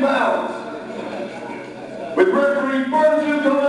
10. With referee Burgess